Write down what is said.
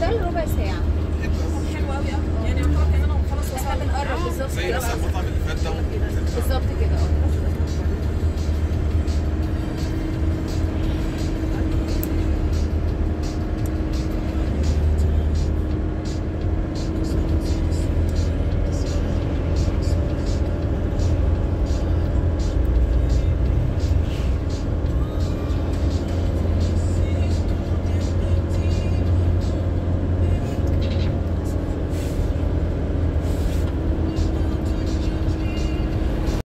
ده ربع ساعة. حلو قوي يعني يعتبر كمان خلاص إحنا وصلنا بنقرب بالظبط. زي مثلا المطعم اللي